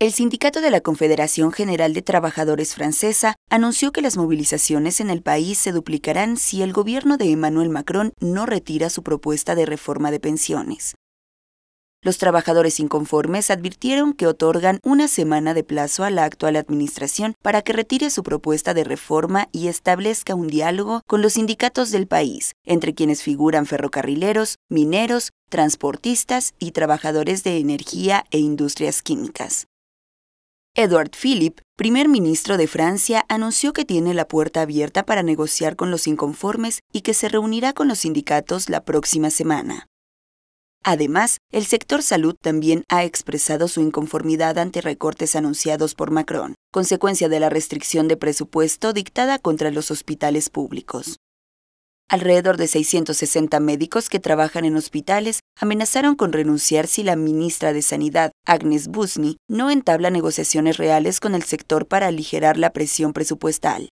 El sindicato de la Confederación General de Trabajadores francesa anunció que las movilizaciones en el país se duplicarán si el gobierno de Emmanuel Macron no retira su propuesta de reforma de pensiones. Los trabajadores inconformes advirtieron que otorgan una semana de plazo a la actual administración para que retire su propuesta de reforma y establezca un diálogo con los sindicatos del país, entre quienes figuran ferrocarrileros, mineros, transportistas y trabajadores de energía e industrias químicas. Edouard Philippe, primer ministro de Francia, anunció que tiene la puerta abierta para negociar con los inconformes y que se reunirá con los sindicatos la próxima semana. Además, el sector salud también ha expresado su inconformidad ante recortes anunciados por Macron, consecuencia de la restricción de presupuesto dictada contra los hospitales públicos. Alrededor de 660 médicos que trabajan en hospitales amenazaron con renunciar si la ministra de Sanidad, Agnes Busny, no entabla negociaciones reales con el sector para aligerar la presión presupuestal.